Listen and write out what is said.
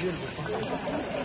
运动。